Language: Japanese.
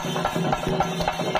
すごい!